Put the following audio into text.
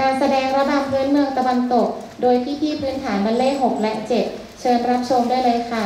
การแสดงระบำพื้นเมืองตะวันตก โดยพี่พี่พื้นฐานบรรเลงหกและเจ็ดเชิญรับชมได้เลยค่ะ